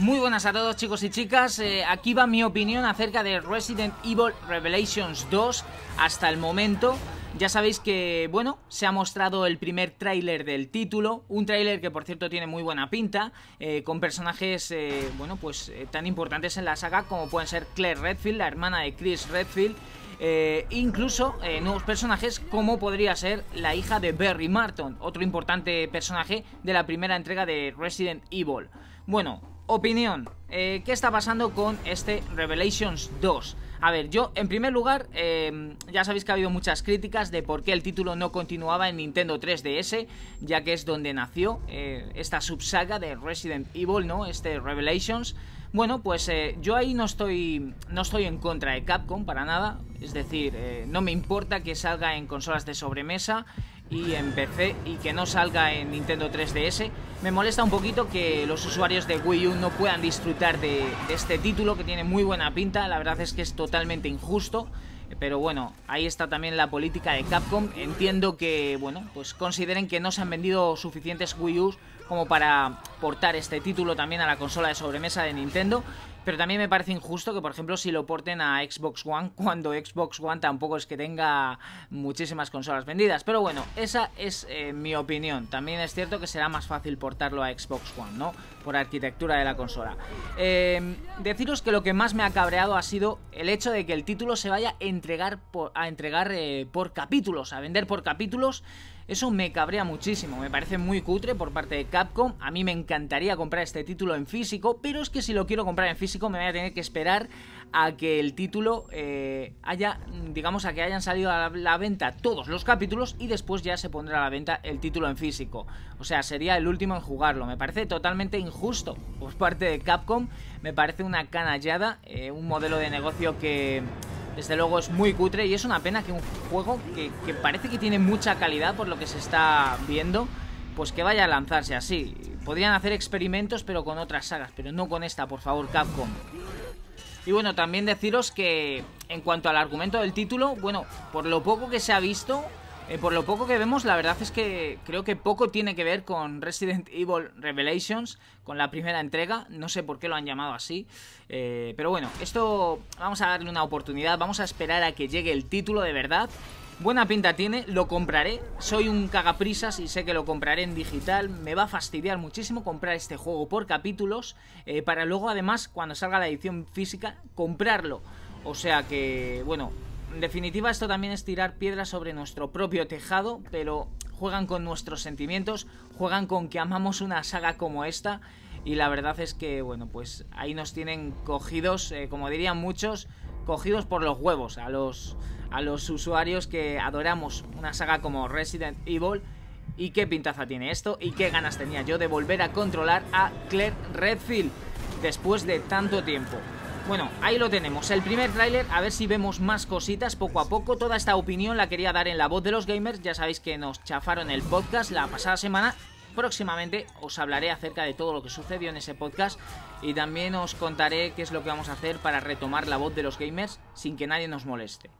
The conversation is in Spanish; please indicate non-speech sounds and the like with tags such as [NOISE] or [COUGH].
Muy buenas a todos chicos y chicas, eh, aquí va mi opinión acerca de Resident Evil Revelations 2 hasta el momento. Ya sabéis que, bueno, se ha mostrado el primer tráiler del título, un tráiler que por cierto tiene muy buena pinta, eh, con personajes, eh, bueno, pues tan importantes en la saga como pueden ser Claire Redfield, la hermana de Chris Redfield, incluso nuevos personajes como podría ser la hija de Barry Martin, otro importante personaje de la primera entrega de Resident Evil. Bueno, opinión, eh, ¿qué está pasando con este Revelations 2? A ver, yo en primer lugar, em, ya sabéis que ha habido muchas críticas de por qué el título no continuaba en Nintendo 3DS, ya que es donde nació eh, esta subsaga de Resident Evil, ¿no? Este Revelations. Bueno, pues eh, yo ahí no estoy, no estoy en contra de Capcom para nada, es decir, no me importa que salga en consolas de sobremesa y en PC y que no salga en Nintendo 3DS. Me molesta un poquito que los usuarios de Wii U no puedan disfrutar de, este título que tiene muy buena pinta. La verdad es que es totalmente injusto. Pero bueno, ahí está también la política de Capcom. Entiendo que, bueno, pues consideren que no se han vendido suficientes Wii U como para portar este título también a la consola de sobremesa de Nintendo. Pero también me parece injusto que, por ejemplo, si lo porten a Xbox One, [LAUGHS] cuando Xbox One tampoco es que tenga muchísimas consolas vendidas. Pero bueno, esa es eh, mi opinión. También es cierto que será más fácil portarlo a Xbox One, ¿no? Por arquitectura de la consola. Em, deciros que lo que más me ha cabreado ha sido el hecho de que el título se vaya a entregar por, a entregar eh, por capítulos, a vender por capítulos. Eso me cabrea muchísimo, me parece muy cutre por parte de Capcom. A mí me encantaría comprar este título en físico, pero es que si lo quiero comprar en físico me voy a tener que esperar a que el título eh, haya, digamos, a que hayan salido a la, venta todos los capítulos y después ya se pondrá a la venta el título en físico. O sea, sería el último en jugarlo. Me parece totalmente injusto por parte de Capcom. Me parece una canallada, eh, un modelo de negocio que desde luego es muy cutre y es una pena que un juego que, parece que tiene mucha calidad por lo que se está viendo, pues que vaya a lanzarse así. Podrían hacer experimentos pero con otras sagas, pero no con esta, por favor, Capcom. Y bueno, también deciros que en cuanto al argumento del título, bueno, por lo poco que se ha visto, eh, por lo poco que vemos, la verdad es que creo que poco tiene que ver con Resident Evil Revelations, con la primera entrega. No sé por qué lo han llamado así. Eh, pero bueno, esto vamos a darle una oportunidad. Vamos a esperar a que llegue el título de verdad. Buena pinta tiene, lo compraré. Soy un cagaprisas y sé que lo compraré en digital. Me va a fastidiar muchísimo comprar este juego por capítulos. Eh, para luego, además, cuando salga la edición física, comprarlo. O sea que, bueno, en definitiva, esto también es tirar piedras sobre nuestro propio tejado, pero juegan con nuestros sentimientos, juegan con que amamos una saga como esta y la verdad es que, bueno, pues ahí nos tienen cogidos, eh, como dirían muchos, cogidos por los huevos a los, a los usuarios que adoramos una saga como Resident Evil. ¿Y qué pintaza tiene esto? ¿Y qué ganas tenía yo de volver a controlar a Claire Redfield después de tanto tiempo? Bueno, ahí lo tenemos, el primer tráiler, a ver si vemos más cositas poco a poco. Toda esta opinión la quería dar en la voz de los gamers, ya sabéis que nos chafaron el podcast la pasada semana. Próximamente os hablaré acerca de todo lo que sucedió en ese podcast y también os contaré qué es lo que vamos a hacer para retomar la voz de los gamers sin que nadie nos moleste.